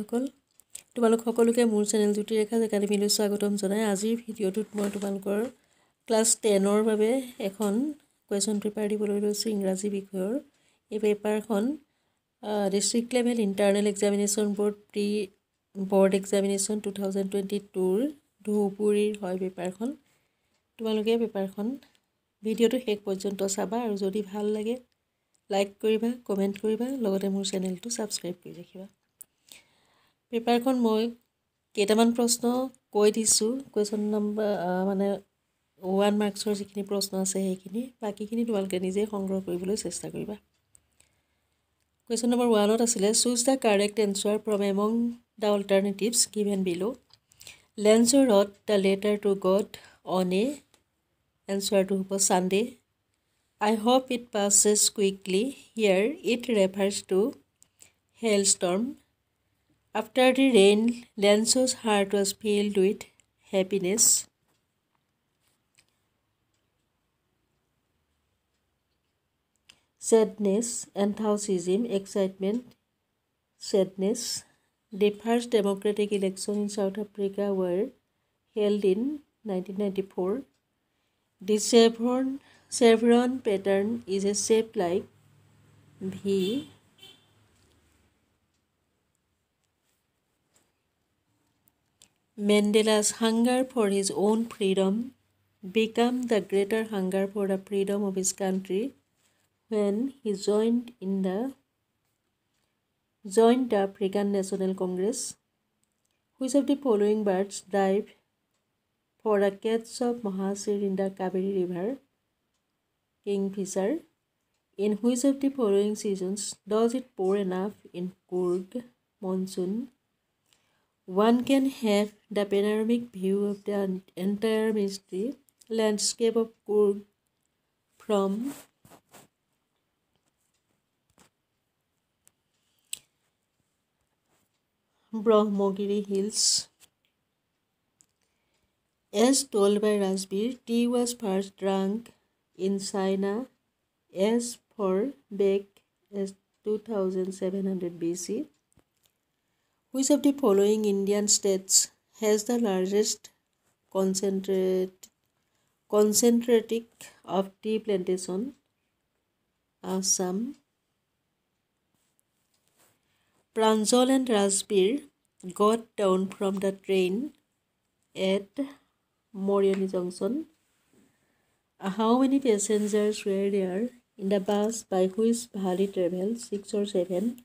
সকল। তোমালোক সকলোকে মোৰ চেনেল জ্যোতিৰেখা একাডেমীলৈ স্বাগতম জনাই। আজিৰ ভিডিঅ'টোত মই তোমালোকৰ ক্লাছ টেনৰ বাবে এখন কুৱেশ্যন পেপাৰ দিবলৈ লৈছোঁ ইংৰাজী বিষয়ৰ। এই পেপাৰখন district level internal examination board pre board examination two thousand twenty tour ধৌপুৰীৰ হয় পেপাৰখন। তোমালোকে পেপাৰখন ভিডিঅ'টো শেষ পৰ্যন্ত চাবা আৰু যদি ভাল লাগে লাইক কৰিবা কমেণ্ট কৰিবা লগতে মোৰ চেনেলটো ছাবস্ক্ৰাইব কৰি ৰাখিবা। পেপাৰখন মই কেইটামান প্ৰশ্ন কৈ দিছোঁ। কুৱেশ্যন নম্বৰ মানে ওৱান মাৰ্কছৰ যিখিনি প্ৰশ্ন আছে সেইখিনি বাকীখিনি তোমালোকে নিজেই সংগ্ৰহ কৰিবলৈ চেষ্টা কৰিবা। কুৱেশ্যন নম্বৰ ওৱানত আছিলে choose the correct answer from among the alternatives given below rod the letter to God on a এনচাৰটো হ'ব Sunday I hope it passes quickly here it refers to hailstorm After the rain, Lanzo's heart was filled with happiness. Sadness, enthusiasm, excitement, sadness. The first democratic election in South Africa were held in 1994. The chevron, chevron pattern is a shape like V Mandela's hunger for his own freedom became the greater hunger for the freedom of his country when he joined in the joined the African National Congress. Which of the following birds dive for a catch of Mahasir in the Kaveri River? Kingfisher. In which of the following seasons does it pour enough in Kurg monsoon? One can have the panoramic view of the entire mystery landscape of Kurg from Brahmagiri Hills. As told by Rasbir, tea was first drunk in China as far back as 2700 BC. Which of the following Indian states has the largest concentrate concentratic of tea plantation? Assam. Pranjal and Rasbir got down from the train at Moriani Junction. Uh, how many passengers were there in the bus by which Bali traveled? Six or seven.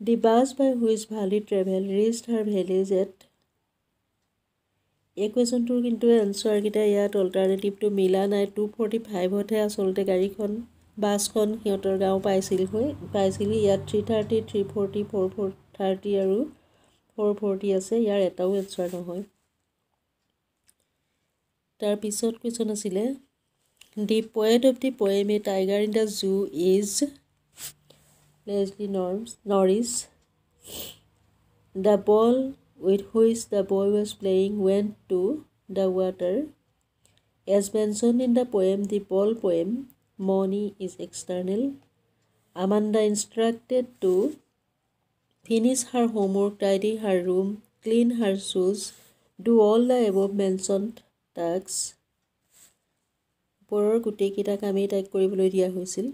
The bus by which Bali traveled reached her village at এই কুৱেশ্যনটোৰ কিন্তু এনচাৰকেইটা ইয়াত অল্টাৰনেটিভটো মিলা নাই two forty ফাইভতহে আচলতে গাড়ীখন বাছখন সিহঁতৰ গাঁও পাইছিল হৈ পাইছিলহি ইয়াত three thirty three forty four four thirty আৰু ফ'ৰ ফৰ্টি আছে ইয়াৰ এটাও এনচাৰ নহয়। তাৰপিছত কুৱেশ্যন আছিলে the poet of the poem a tiger in the zoo is Leslie Norms, Norris. The ball with which the boy was playing went to the water. As mentioned in the poem, the ball poem, money is external. Amanda instructed to finish her homework, tidy her room, clean her shoes, do all the above mentioned tasks. ওপৰৰ গোটেইকেইটা কামেই তাইক কৰিবলৈ দিয়া হৈছিল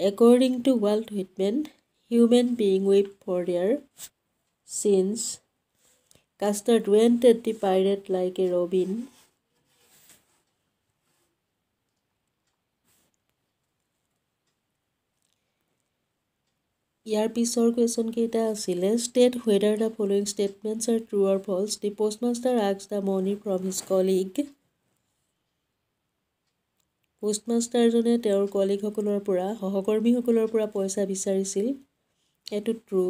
According to Walt Whitman, human being weep for their sins. Custard went at the pirate like a robin. ইয়াৰ পিছৰ question কেইটা আছিলে state whether the following statements are true or false the postmaster asks the money from his colleague পোষ্টমাষ্টাৰজনে তেওঁৰ কলিগসকলৰ পৰা সহকৰ্মীসকলৰ পৰা পইচা বিচাৰিছিল। এইটো true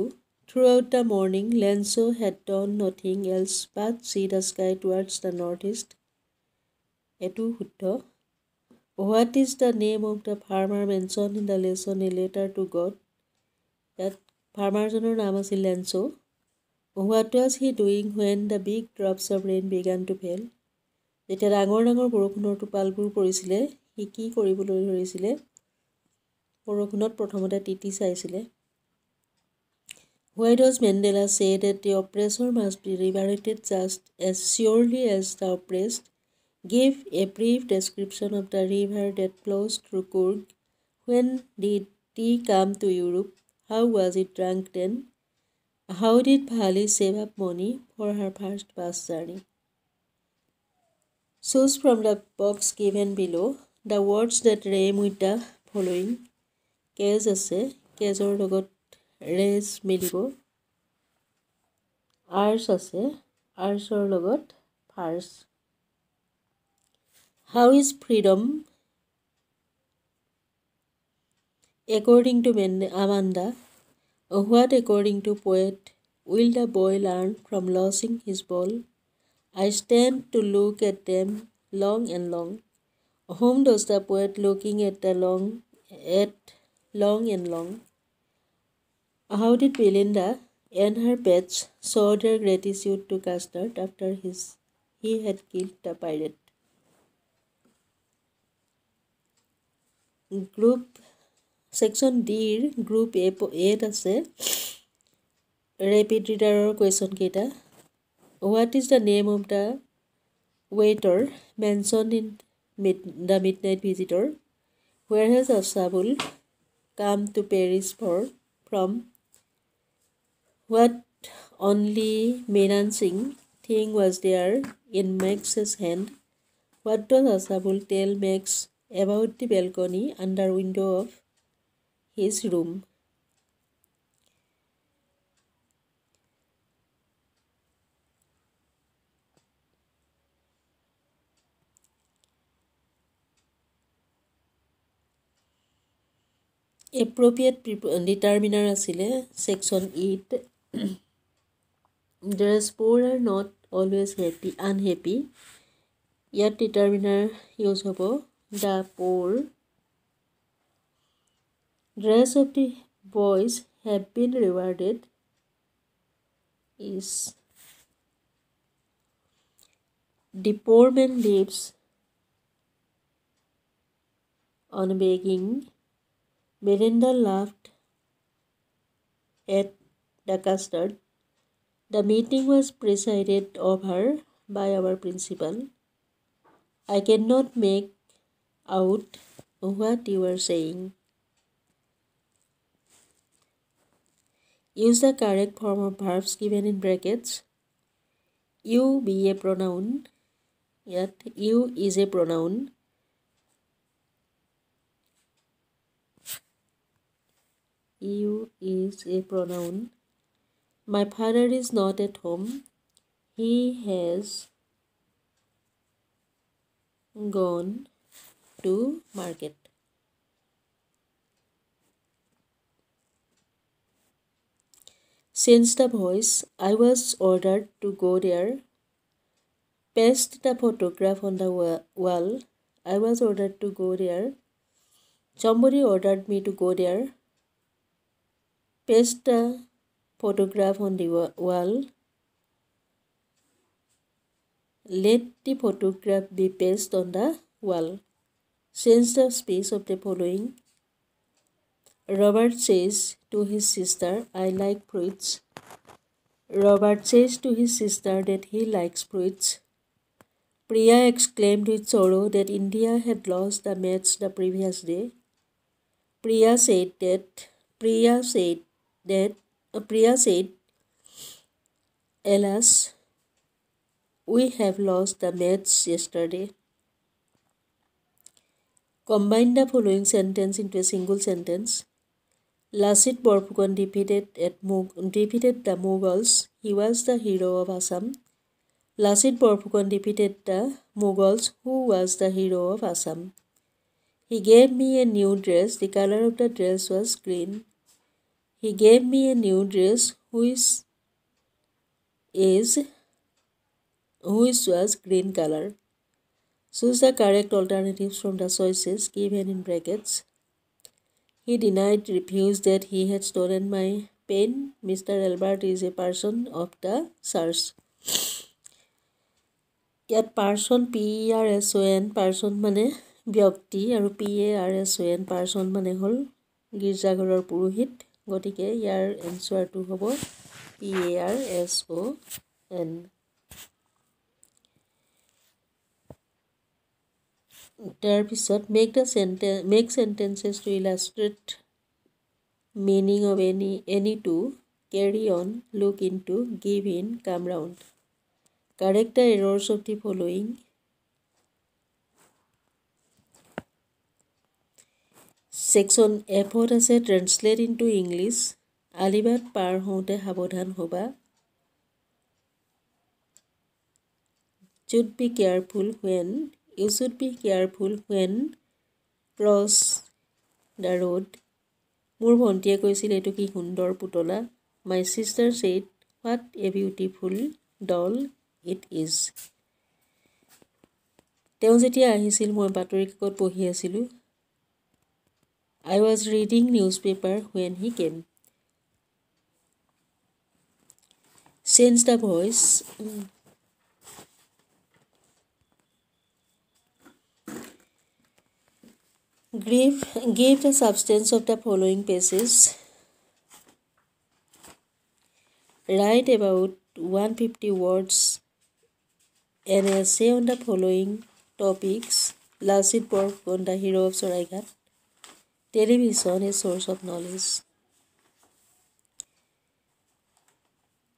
throughout the morning Lencho had done nothing else but see the sky towards the north east এইটো শুদ্ধ? What is the name of the farmer mentioned in the lesson a letter to God ইয়াত ফাৰ্মাৰজনৰ নাম আছিল Lencho what was he doing when the big drops of rain began to fall যেতিয়া ডাঙৰ ডাঙৰ বৰষুণৰ টোপালবোৰ পৰিছিলে সি কি কৰিবলৈ ধৰিছিলে? বৰষুণত প্ৰথমতে তিতি চাইছিলে। Why does Mandela say' that the oppressor must be liberated just as surely as the oppressed give a brief description of the river that flows through Coorg when did tea come to Europe how was it drunk then how did Valli save up money for her first bus journey choose from the box given below' words that rhyme with the following. Cage আছে কেজৰ লগত raise মিলিব। Arch আছে আৰ্চৰ লগত first how is freedom according to Mandela what according to poet will the boy learn from losing his ball I stand to look at them long and long Home does the poet looking at the long at long and long. How did Belinda and her pets show their gratitude to Custard after his he had killed the pirate? Group section D group A eight আছে rapid reader question কেইটা what is the name of the waiter mentioned in mid, the midnight visitor where has Asabul come to Paris for from what only menacing thing was there in Max's hand. What does Asabul tell Max about the balcony under window of his room? Appropriate determiner আছিলে section it dress poor are not always happy unhappy ইয়াত determiner use হ'ব the poor dress of the boys have been rewarded is the poor men lives on begging Belinda laughed at the custard. The meeting was presided over by our principal. I cannot make out what you are saying. Use the correct form of verbs given in brackets. You be a pronoun. Yet you is a pronoun. You is a pronoun. My father is not at home. He has gone to market. Since the voice, I was ordered to go there. Paste the photograph on the wall. I was ordered to go there. Somebody ordered me to go there. Paste the photograph on the wall. Let the photograph be pasted on the wall. Change the space of the following. Robert says to his sister i like fruits. Robert says to his sister that he likes fruits. Priya exclaimed with sorrow that india had lost the match the previous day. Priya said that priya said that Priya said, Alas, we have lost the match yesterday. Combine the following sentence into a single sentence. Lasit Borphukan defeated, defeated the Mughals. He was the hero of Assam. Lasit Borphukan defeated the Mughals, who was the hero of Assam. He gave me a new dress. The color of the dress was green. He gave me a new dress which is which was green color. Choose the correct alternatives from the choices given in brackets. He denied, refused that he had stolen my pen. Mr. Albert is a person of the church. ইয়াত parson P R S O' N parson মানে ব্যক্তি আৰু P A R S O' N parson মানে হ'ল গীৰ্জাঘৰৰ পুৰোহিত গতিকে ইয়াৰ এনচাৰটো হ'ব P A R S O' N তাৰপিছত make the sentence make sentences to illustrate meaning of any any two carry on look into give in come round correct the errors of the following section এফত আছে translate in two English আলিবাট পাৰ হওঁতে সাৱধান হ'বা। Should be careful when you should be careful when cross the road মোৰ ভণ্টীয়ে কৈছিল এইটো কি সুন্দৰ পুতলা? My sister said what a beautiful doll it is তেওঁ যেতিয়া আহিছিল মই বাতৰি কাকত পঢ়ি আছিলোঁ। I was reading newspaper when he came. Change the voice. Mm, give, give the substance of the following pages. Write about 150 words an essay on the following topics. Lasit Borg on the hero of Saraigat. Television is source of knowledge.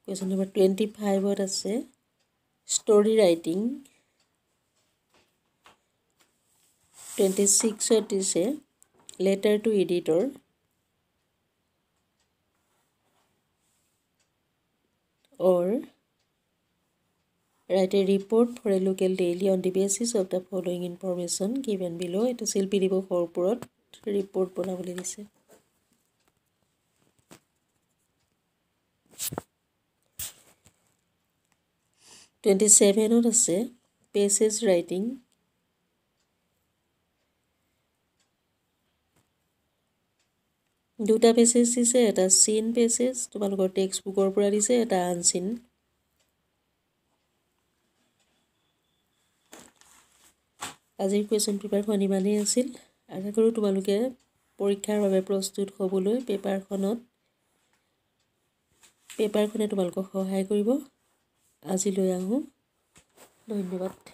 Question number 25 what is story writing. 26 what is a letter to editor. Or write a report for a local daily on the basis of the following information given below. It is শিল্পী দিৱসৰ ওপৰত report বনাবলৈ দিছে। Twenty ছেভেনত আছে passage writing দুটা passage দিছে এটা চিন পেছেজ তোমালোকৰ টেক্সট বুকৰ পৰা দিছে এটা আনচিন আজিৰ কুৱেশ্যন পেপাৰখন ইমানেই আছিল? আশা কৰোঁ তোমালোকে পৰীক্ষাৰ বাবে প্ৰস্তুত হ'বলৈ পেপাৰখনত পেপাৰখনে তোমালোকক সহায় কৰিব। আজিলৈ আহোঁ। ধন্যবাদ।